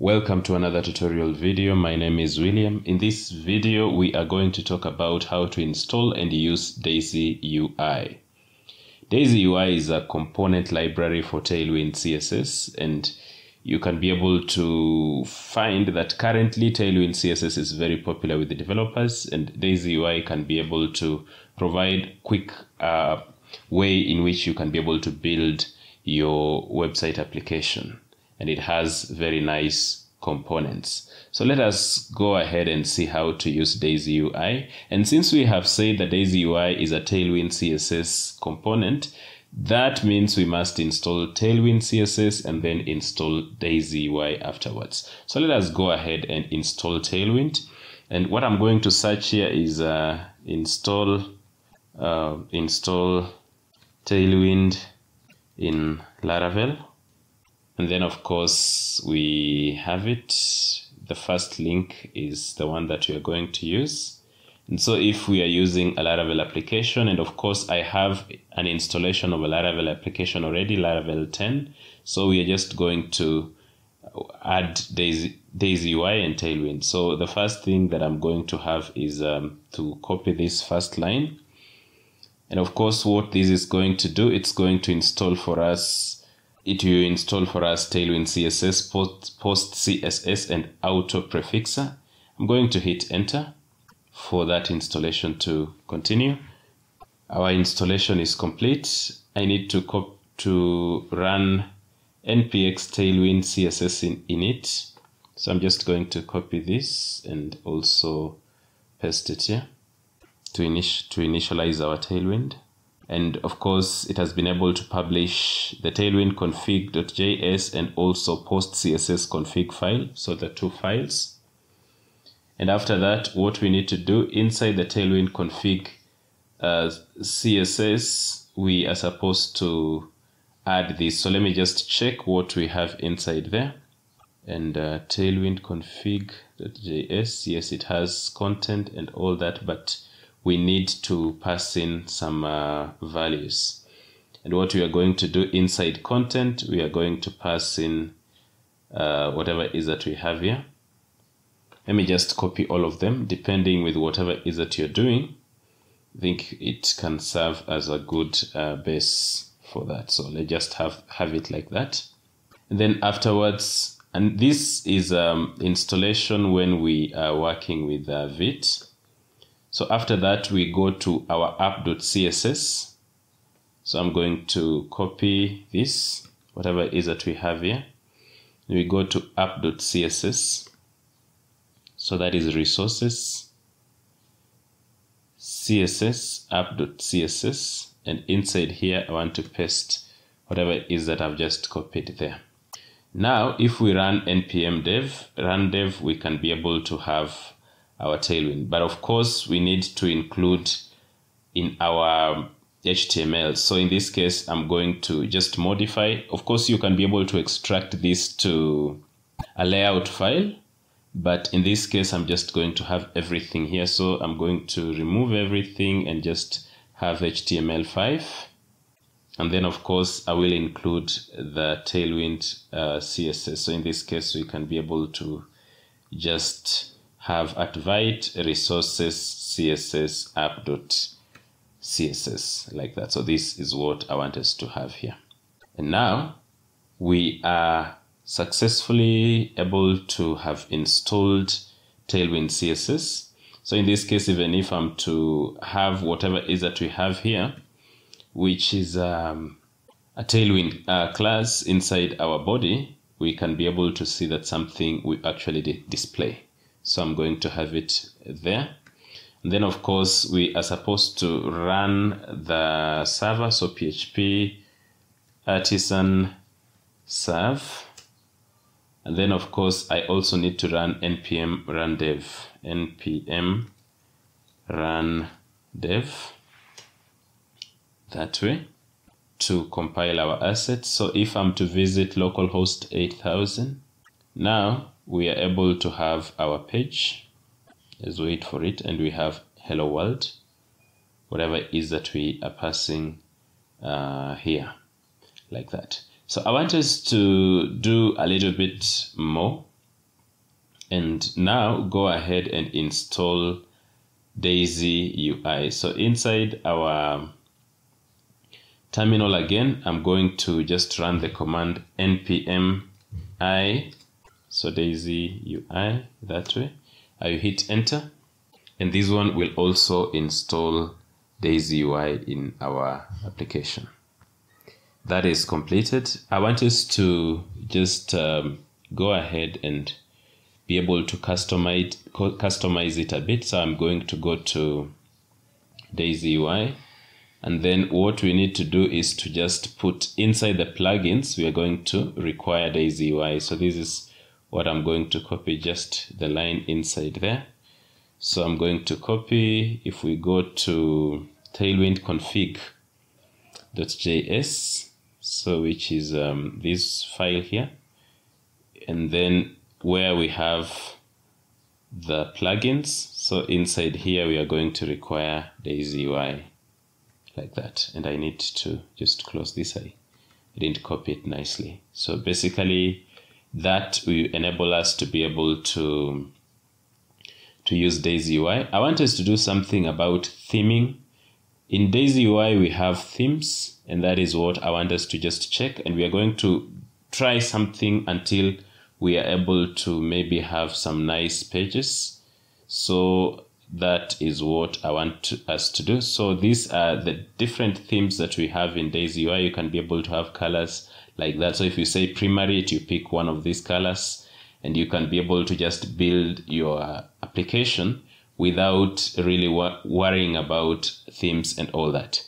Welcome to another tutorial video. My name is William. In this video, we are going to talk about how to install and use Daisy UI. Daisy UI is a component library for Tailwind CSS and you can be able to find that currently Tailwind CSS is very popular with the developers and Daisy UI can be able to provide quick uh, way in which you can be able to build your website application and it has very nice components. So let us go ahead and see how to use Daisy UI. And since we have said that Daisy UI is a Tailwind CSS component, that means we must install Tailwind CSS and then install Daisy UI afterwards. So let us go ahead and install Tailwind. And what I'm going to search here is uh, install uh, install Tailwind in Laravel. And then of course we have it. The first link is the one that we are going to use. And so if we are using a Laravel application, and of course I have an installation of a Laravel application already, Laravel 10. So we are just going to add Daisy, Daisy UI and Tailwind. So the first thing that I'm going to have is um, to copy this first line. And of course, what this is going to do, it's going to install for us, it will install for us Tailwind CSS, post, CSS and auto prefixer. I'm going to hit enter for that installation to continue. Our installation is complete. I need to cop to run npx tailwind css in init. So I'm just going to copy this and also paste it here to, init to initialize our tailwind. And of course, it has been able to publish the tailwind config.js and also post CSS config file. So the two files. And after that, what we need to do inside the Tailwind config uh, CSS, we are supposed to add this. So let me just check what we have inside there. And uh, Tailwind config.js, yes, it has content and all that, but we need to pass in some uh, values. And what we are going to do inside content, we are going to pass in uh, whatever is that we have here. Let me just copy all of them. Depending with whatever is that you're doing I think it can serve as a good uh, base for that. So let's just have have it like that. And then afterwards and this is um, installation when we are working with uh, Vite so after that we go to our app.css so I'm going to copy this whatever it is that we have here. We go to app.css so that is resources, CSS, app.css, and inside here I want to paste whatever it is that I've just copied there. Now, if we run npm dev, run dev, we can be able to have our tailwind. But of course, we need to include in our HTML. So in this case, I'm going to just modify. Of course, you can be able to extract this to a layout file but in this case i'm just going to have everything here so i'm going to remove everything and just have html5 and then of course i will include the tailwind uh, css so in this case we can be able to just have at vite resources css app dot css like that so this is what i want us to have here and now we are successfully able to have installed Tailwind CSS. So in this case, even if I'm to have whatever is that we have here, which is um, a Tailwind uh, class inside our body, we can be able to see that something we actually display. So I'm going to have it there. And then of course, we are supposed to run the server, so PHP artisan serve. And then of course I also need to run npm run dev. Npm run dev. That way to compile our assets. So if I'm to visit localhost 8000 now we are able to have our page. Let's wait for it. And we have hello world whatever it is that we are passing uh, here like that. So I want us to do a little bit more. And now go ahead and install Daisy UI. So inside our terminal again, I'm going to just run the command npm i, so Daisy UI that way. I hit enter, and this one will also install Daisy UI in our application. That is completed. I want us to just um, go ahead and be able to customize customize it a bit. So I'm going to go to Daisy UI and then what we need to do is to just put inside the plugins we are going to require Daisy UI. So this is what I'm going to copy just the line inside there. So I'm going to copy if we go to tailwind config.js so which is um, this file here. And then where we have the plugins so inside here we are going to require Daisy UI like that. And I need to just close this I didn't copy it nicely. So basically that will enable us to be able to to use Daisy UI I want us to do something about theming in Daisy UI we have themes and that is what I want us to just check and we are going to try something until we are able to maybe have some nice pages so that is what I want to, us to do. So these are the different themes that we have in Daisy UI. You can be able to have colors like that. So if you say Premarit, you pick one of these colors and you can be able to just build your application without really worrying about themes and all that.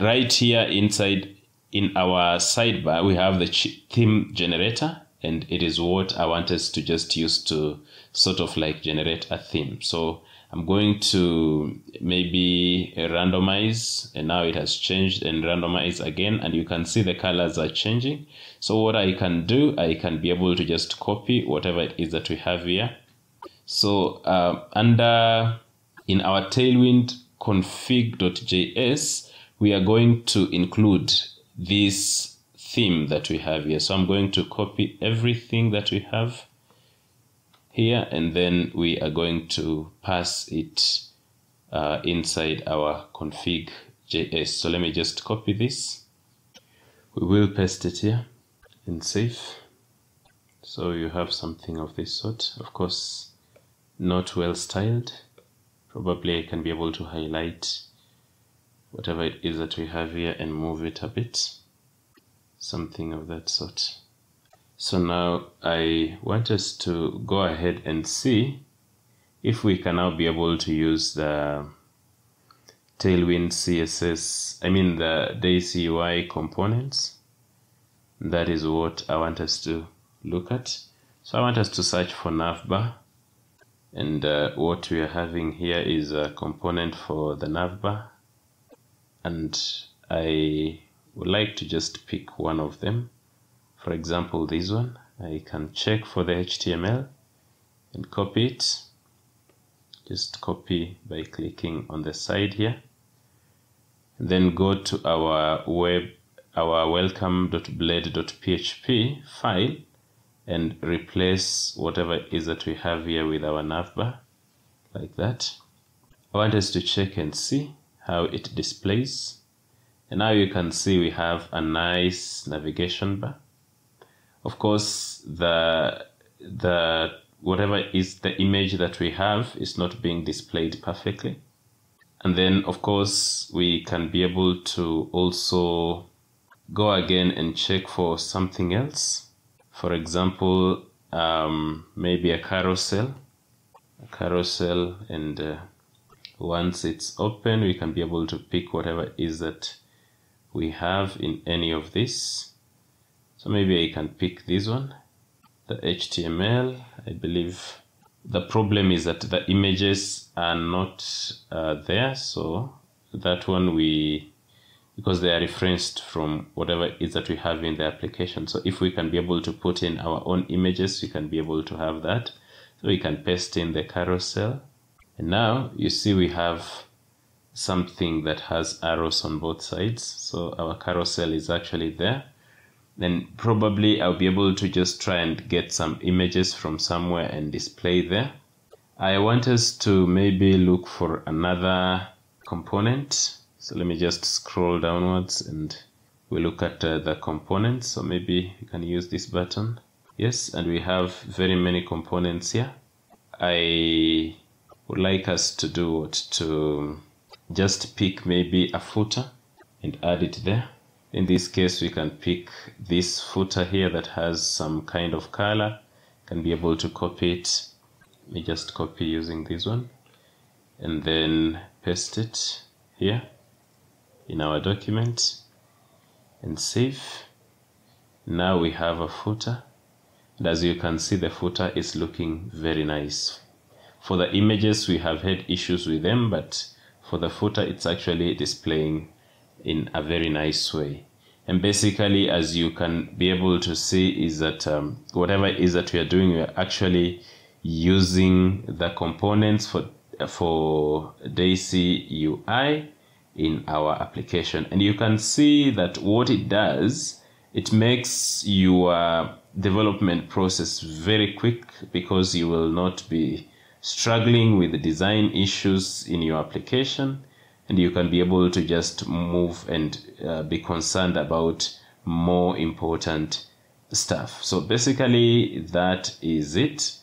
Right here inside in our sidebar, we have the theme generator and it is what I want us to just use to sort of like generate a theme. So I'm going to maybe randomize and now it has changed and randomize again and you can see the colors are changing. So what I can do, I can be able to just copy whatever it is that we have here. So uh, under in our tailwind config.js, we are going to include this theme that we have here. So I'm going to copy everything that we have here and then we are going to pass it uh, inside our config.js. So let me just copy this. We will paste it here and save. So you have something of this sort. Of course, not well styled. Probably I can be able to highlight whatever it is that we have here and move it a bit. Something of that sort. So now I want us to go ahead and see if we can now be able to use the Tailwind CSS, I mean the Daisy UI components. That is what I want us to look at. So I want us to search for navbar and uh, what we are having here is a component for the navbar and I would like to just pick one of them for example this one. Uh, I can check for the HTML and copy it. Just copy by clicking on the side here. And then go to our web our welcome.blade.php file and replace whatever is that we have here with our navbar like that. I want us to check and see how it displays. And now you can see we have a nice navigation bar of course the the whatever is the image that we have is not being displayed perfectly. And then of course we can be able to also go again and check for something else. For example um, maybe a carousel. A carousel and uh, once it's open we can be able to pick whatever is that we have in any of this so maybe I can pick this one. The HTML I believe the problem is that the images are not uh, there. So that one we because they are referenced from whatever it is that we have in the application. So if we can be able to put in our own images we can be able to have that. So we can paste in the carousel. And now you see we have something that has arrows on both sides. So our carousel is actually there then probably I'll be able to just try and get some images from somewhere and display there. I want us to maybe look for another component. So let me just scroll downwards and we look at uh, the components. So maybe you can use this button. Yes, and we have very many components here. I would like us to do what to just pick maybe a footer and add it there. In this case, we can pick this footer here that has some kind of color. Can be able to copy it. Let me just copy using this one and then paste it here in our document and save. Now we have a footer and as you can see the footer is looking very nice. For the images we have had issues with them but for the footer it's actually displaying in a very nice way. And basically as you can be able to see is that um, whatever it is that we are doing we are actually using the components for for Daisy UI in our application and you can see that what it does it makes your development process very quick because you will not be struggling with the design issues in your application and you can be able to just move and uh, be concerned about more important stuff. So basically that is it.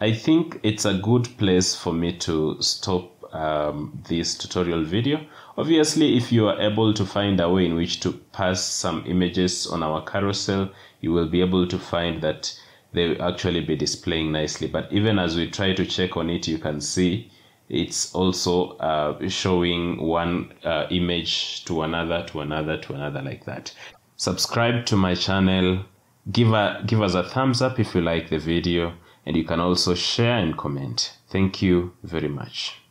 I think it's a good place for me to stop um, this tutorial video. Obviously if you are able to find a way in which to pass some images on our carousel you will be able to find that they will actually be displaying nicely. But even as we try to check on it you can see it's also uh, showing one uh, image to another to another to another like that. Subscribe to my channel. Give a give us a thumbs up if you like the video and you can also share and comment. Thank you very much